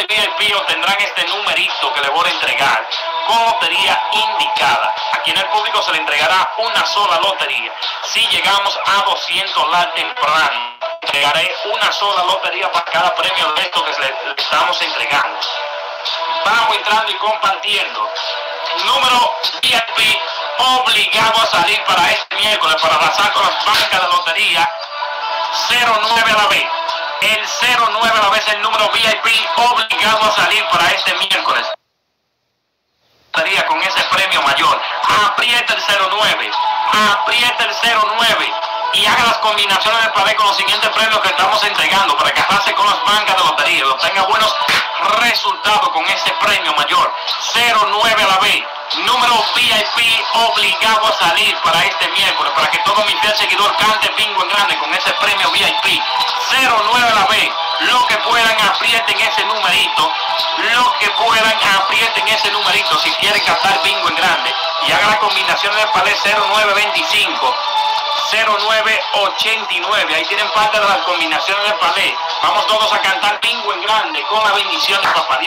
de VIP obtendrán este numerito que le voy a entregar con lotería indicada. Aquí en el público se le entregará una sola lotería. Si llegamos a 200 la temprano, entregaré una sola lotería para cada premio de esto que le estamos entregando. Vamos entrando y compartiendo. Número VIP obligado a salir para este miércoles para arrasar con las bancas de lotería 09 a la vez. El 09 a la vez el VIP obligado a salir para este miércoles. Estaría con ese premio mayor. Aprieta el 09. Aprieta el 09 y haga las combinaciones de pared con los siguientes premios que estamos entregando para que arrase con las bancas de lotería y obtenga buenos resultados con ese premio mayor. 09 a la vez número VIP obligado a salir para este miércoles, para que todo mi fiel seguidor cante bingo en grande con ese premio VIP. 09 a la vez, lo que puedan aprieten ese numerito, lo que puedan aprieten ese numerito si quieren cantar bingo en grande y hagan la combinación de palé 0925. 0989, ahí tienen parte de las combinaciones de palé. Vamos todos a cantar bingo en grande con la bendición de papá